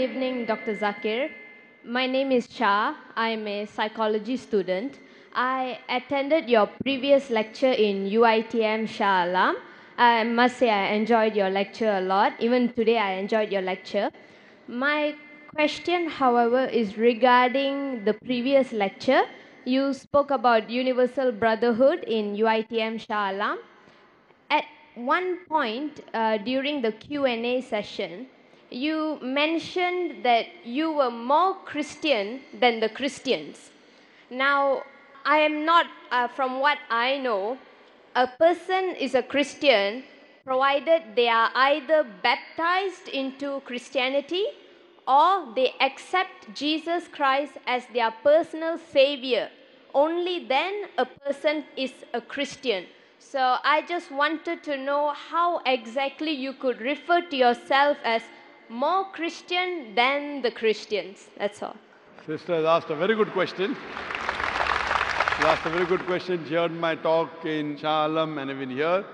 Good evening, Dr. Zakir. My name is Shah. I'm a psychology student. I attended your previous lecture in UITM Shah Alam. I must say I enjoyed your lecture a lot. Even today, I enjoyed your lecture. My question, however, is regarding the previous lecture. You spoke about universal brotherhood in UITM Shah Alam. At one point uh, during the Q&A session, you mentioned that you were more Christian than the Christians. Now, I am not, uh, from what I know, a person is a Christian provided they are either baptized into Christianity or they accept Jesus Christ as their personal savior. Only then a person is a Christian. So I just wanted to know how exactly you could refer to yourself as more Christian than the Christians. That's all. Sister has asked a very good question. She asked a very good question. She heard my talk in Shah Alam and even here.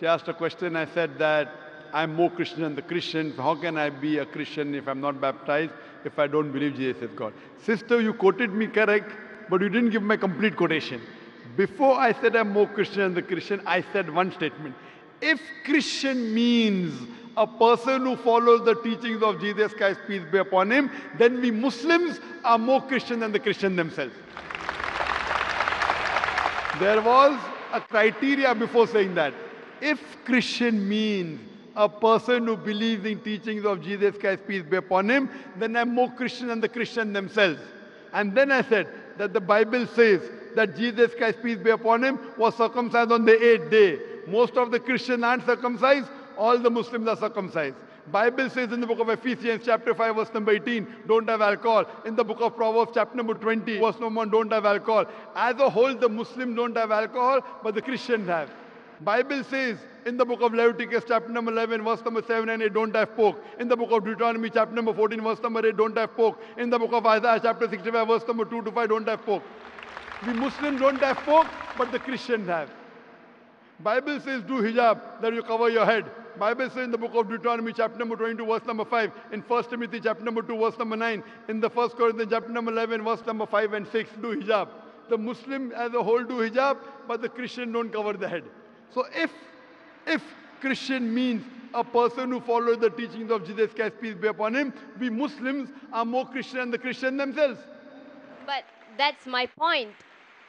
She asked a question. I said that I'm more Christian than the Christians. How can I be a Christian if I'm not baptized, if I don't believe Jesus is God? Sister, you quoted me correct, but you didn't give my complete quotation. Before I said I'm more Christian than the Christian, I said one statement. If Christian means a person who follows the teachings of Jesus Christ, peace be upon him, then we Muslims are more Christian than the Christian themselves. There was a criteria before saying that. If Christian means a person who believes in teachings of Jesus Christ, peace be upon him, then I'm more Christian than the Christian themselves. And then I said that the Bible says that Jesus Christ, peace be upon him, was circumcised on the eighth day. Most of the Christians aren't circumcised, all the Muslims are circumcised. Bible says in the book of Ephesians chapter 5 verse number 18, don't have alcohol. In the book of Proverbs chapter number 20 verse number 1, don't have alcohol. As a whole, the Muslims don't have alcohol, but the Christians have. Bible says in the book of Leviticus chapter number 11 verse number 7 and 8 don't have pork. In the book of Deuteronomy chapter number 14 verse number 8 don't have pork. In the book of Isaiah chapter 65 verse number 2 to 5 don't have pork. The Muslims don't have pork but the Christians have. Bible says do hijab that you cover your head. Bible says in the book of Deuteronomy chapter number 22 verse number 5, in 1 Timothy chapter number 2 verse number 9, in the 1 Corinthians chapter number 11 verse number 5 and 6, do hijab. The Muslim as a whole do hijab, but the Christian don't cover the head. So if, if Christian means a person who follows the teachings of Jesus Christ, peace be upon him, we Muslims are more Christian than the Christian themselves. But that's my point.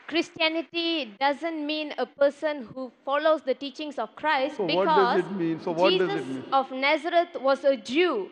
Christianity doesn't mean a person who follows the teachings of Christ So because what does it mean? So Jesus does it mean? of Nazareth was a Jew.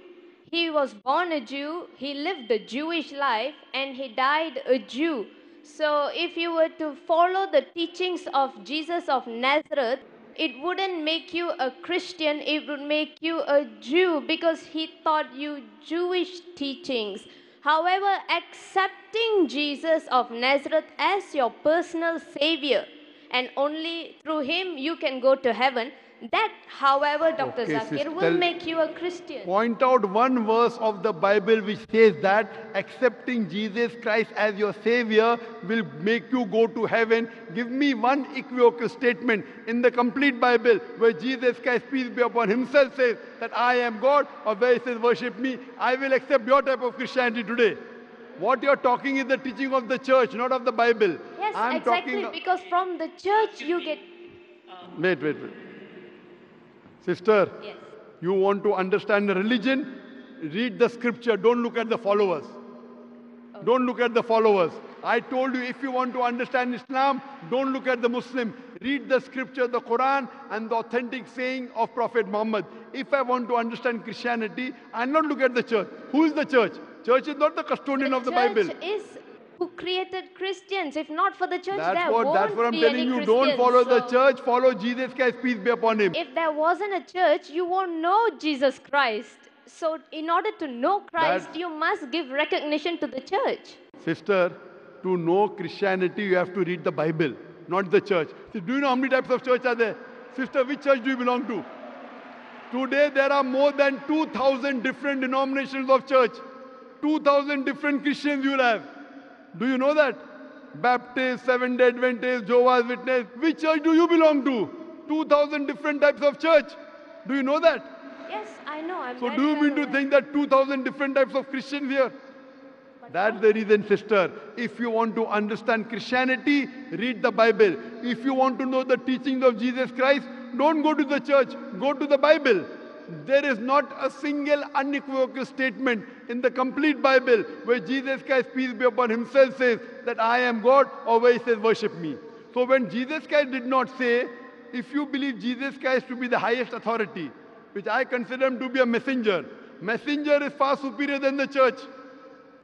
He was born a Jew, he lived a Jewish life, and he died a Jew. So if you were to follow the teachings of Jesus of Nazareth, it wouldn't make you a Christian, it would make you a Jew because he taught you Jewish teachings. However, accepting Jesus of Nazareth as your personal Savior and only through Him you can go to heaven, that, however, Dr. Okay, Zakir, sister, will make you a Christian. Point out one verse of the Bible which says that accepting Jesus Christ as your Savior will make you go to heaven. Give me one equivocal statement in the complete Bible where Jesus Christ, peace be upon himself, says that I am God, or where he says, Worship me. I will accept your type of Christianity today. What you're talking is the teaching of the church, not of the Bible. Yes, I'm exactly, talking. because from the church you get. Wait, wait, wait. Sister, Yes. you want to understand the religion? Read the scripture. Don't look at the followers. Don't look at the followers. I told you if you want to understand Islam, don't look at the Muslim. Read the scripture, the Quran, and the authentic saying of Prophet Muhammad. If I want to understand Christianity, I'll not look at the church. Who is the church? Church is not the custodian of the church Bible. is who created Christians. If not for the church, That's there what, won't that's what I'm telling you. Don't follow the church, follow Jesus Christ, peace be upon him. If there wasn't a church, you won't know Jesus Christ. So, in order to know Christ, That- you must give recognition to the church. Sister, to know Christianity, you have to read the Bible, not the church. So do you know how many types of church are there? Sister, which church do you belong to? Today, there are more than 2,000 different denominations of church. 2,000 different Christians you'll have. Do you know that? Baptist, Seventh day Adventist, Jehovah's Witness. Which church do you belong to? 2,000 different types of church. Do you know that? Yes, I know. I'm So do you mean to think that 2,000 different types of Christians here? That's the reason, sister. If you want to understand Christianity, read the Bible. If you want to know the teachings of Jesus Christ, don't go to the church, go to the Bible. There is not a single unequivocal statement in the complete Bible where Jesus Christ, peace be upon himself, says that I am God or where he says worship me. So when Jesus Christ did not say, if you believe Jesus Christ to be the highest authority, which I consider him to be a messenger, messenger is far superior than the church.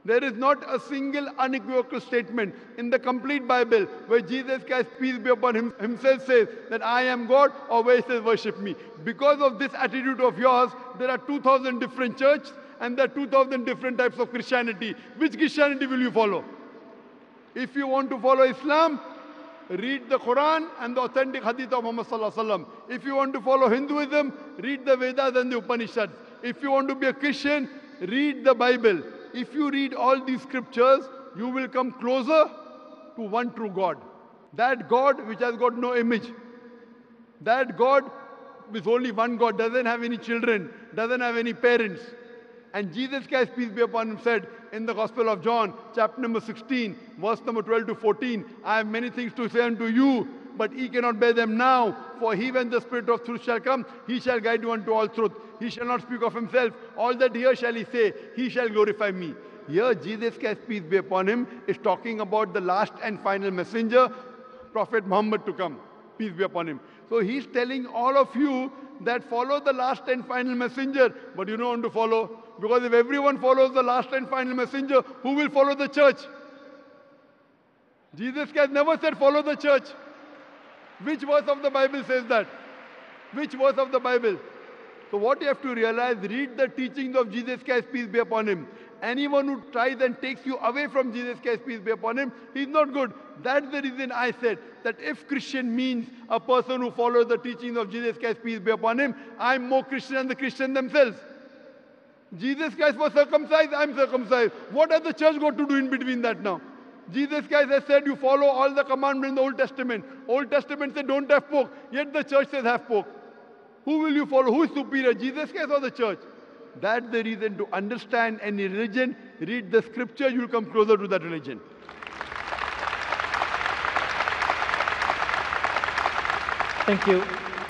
There is not a single unequivocal statement in the complete Bible where Jesus Christ, peace be upon him, himself, says that I am God or where he says worship me. Because of this attitude of yours, there are 2,000 different churches and there are 2,000 different types of Christianity. Which Christianity will you follow? If you want to follow Islam, read the Quran and the authentic hadith of Muhammad. If you want to follow Hinduism, read the Vedas and the Upanishads. If you want to be a Christian, read the Bible. If you read all these scriptures, you will come closer to one true God. That God which has got no image. That God with only one God, doesn't have any children, doesn't have any parents. And Jesus Christ, peace be upon him, said in the Gospel of John, chapter number 16, verse number 12 to 14, I have many things to say unto you, but ye cannot bear them now. For he, when the Spirit of truth shall come, he shall guide you unto all truth. He shall not speak of himself. All that here shall he say, he shall glorify me. Here, Jesus Christ, peace be upon him, is talking about the last and final messenger, Prophet Muhammad to come. Peace be upon him. So he's telling all of you that follow the last and final messenger, but you don't want to follow. Because if everyone follows the last and final messenger, who will follow the church? Jesus Christ never said follow the church. Which verse of the Bible says that? Which verse of the Bible? So what you have to realize, read the teachings of Jesus Christ, peace be upon him. Anyone who tries and takes you away from Jesus Christ, peace be upon him, he's not good. That's the reason I said that if Christian means a person who follows the teachings of Jesus Christ, peace be upon him, I'm more Christian than the Christian themselves. Jesus Christ was circumcised, I'm circumcised. What has the church got to do in between that now? Jesus Christ has said you follow all the commandments in the Old Testament. Old Testament said don't have pork, yet the church says have pork. Who will you follow? Who is superior, Jesus Christ or the church? That's the reason to understand any religion, read the scripture, you'll come closer to that religion.